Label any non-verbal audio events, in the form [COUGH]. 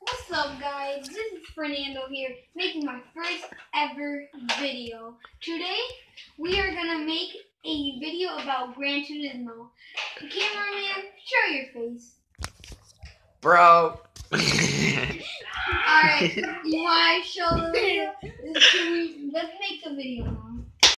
What's up, guys? This is Fernando here, making my first ever video. Today, we are gonna make a video about Gran Turismo. Cameraman, show your face. Bro. Alright, [LAUGHS] you wanna show the video? Let's make the video now.